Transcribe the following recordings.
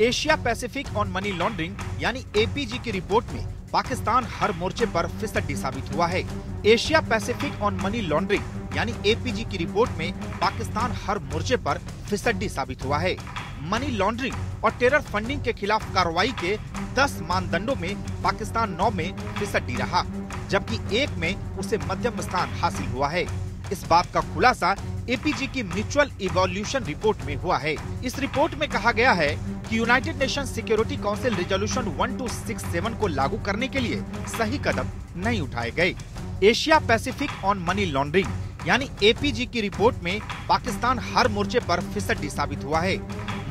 Asia Pacific on money laundering, यानी APG की report में पाकिस्तान हर मोर्चे पर फिसड्डी साबित हुआ है। Asia Pacific on money laundering, यानी एपीजी की रिपोर्ट में पाकिस्तान हर मोर्चे पर फिसड्डी साबित हुआ है। मनी लॉन्ड्रिंग और टेरर फंडिंग के खिलाफ कार्रवाई के 10 मानदंडों में पाकिस्तान नौ में फिसड्डी रहा, जबकि एक में उसे मध्यम स्थान हासिल हुआ है। इस बात का खुलासा एपीजी की म्यूचुअल इवोल्यूशन रिपोर्ट में हुआ है। इस रिपोर्ट में कहा गया है कि United Nation Security Council resolution 1267 को लागू करने के लिए सही कदम नहीं उठाए गए। Asia Pacific on money laundering यानी एपीजी की रिपोर्ट में पाकिस्तान हर मोर्चे पर फिसड्डी साबित हुआ है।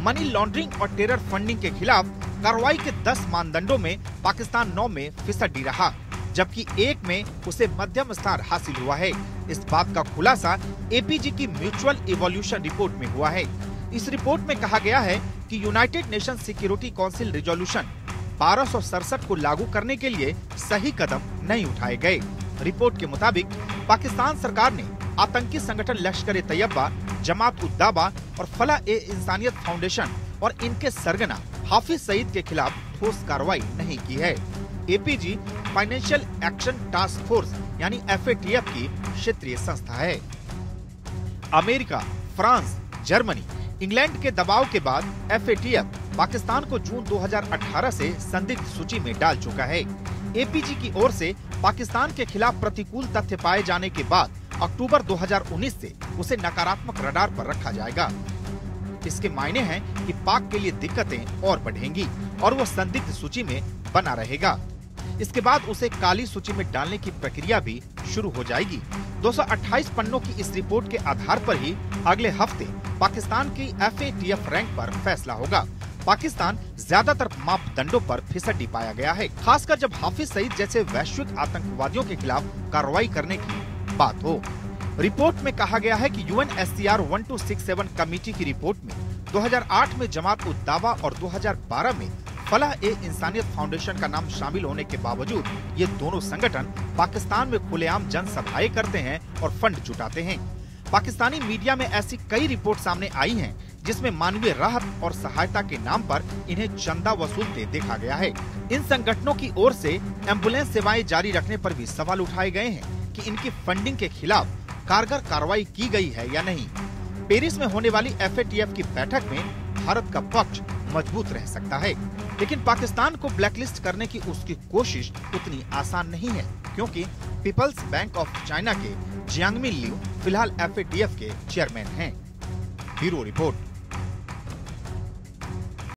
मनी लॉन्ड्रिंग और टेरर फंडिंग के खिलाफ कार्रवाई के 10 मानदंडों में पाकिस्तान नौ में फिसड्डी रहा। जबकि एक में उसे मध्यम स्थान हासिल हुआ है। इस बात का खुलासा एपीजी की म्यूचुअल इवोल्यूशन रिपोर्ट में हुआ है। इस रिपोर्ट में कहा गया है कि United Nation Security Council resolution बारह को लागू करने के लिए सही कदम नहीं उठाए गए। रिपोर्ट के मुताबिक पाकिस्तान सरकार ने आतंकी संगठन लश्कर ए तैयबा, जमात उद्दाबा और फला ए इंसानियत फाउंडेशन और इनके सरगना हाफिज सईद के खिलाफ ठोस कार्रवाई नहीं की है। APG Financial Action Task Force, यानी FATF की क्षेत्रीय संस्था है। अमेरिका, फ्रांस, जर्मनी, इंग्लैंड के दबाव के बाद एफएटीएफ पाकिस्तान को जून 2018 से संदिग्ध सूची में डाल चुका है। एपीजी की ओर से पाकिस्तान के खिलाफ प्रतिकूल तथ्य पाए जाने के बाद अक्टूबर 2019 से उसे नकारात्मक रडार पर रखा जाएगा। इसके मायने हैं कि पाक के लिए दिक्कतें और बढ़ेंगी और वो संदिग्ध सूची में बना रहेगा। इसके बाद उसे काली सूची में डालने की प्रक्रिया भी शुरू हो जाएगी। 228 पन्नों की इस रिपोर्ट के आधार पर ही अगले हफ़्ते पाकिस्तान की एफएटीएफ रैंक पर फैसला होगा। पाकिस्तान ज़्यादातर मापदंडों पर फिसड्डी पाया गया है, खासकर जब हाफिज सईद जैसे वैश्विक आतंकवादियों के खिलाफ कार्रवाई करने की बात हो। रिपोर्ट में कहा गया है कि UN S C R committee की रिपोर्ट में 2008 में जमात उद दावा और 2012 में फलाह ए इंसानियत फाउंडेशन का नाम शामिल होने के बावजूद ये दोनों संगठन पाकिस्तान में खुलेआम जनसभाएँ करते हैं और फंड जुटाते हैं। पाकिस्तानी मीडिया में ऐसी कई रिपोर्ट सामने आई हैं, जिसमें मानवीय राहत और सहायता के नाम पर इन्हें चंदा वसूलते देखा गया है। इन संगठनों की ओर से एंबुलेंस सेवाएँ जारी रखने पर भी सवाल उठाए गए हैं कि इनकी फंडिंग के खिलाफ कारगर कार्रवाई की गई है या नहीं? पेरिस में होने वाली एफएटीएफ की बैठक में भारत का पक्ष मज़बूत रह सकता है। लेकिन पाकिस्तान को ब्लैकलिस्ट करने की उसकी कोशिश उतनी आसान नहीं है, क्योंकि पीपल्स बैंक ऑफ़ चाइना के जियांगमिन लियू फ़िलहाल एफएटीएफ के चेयरमैन हैं। Bureau report.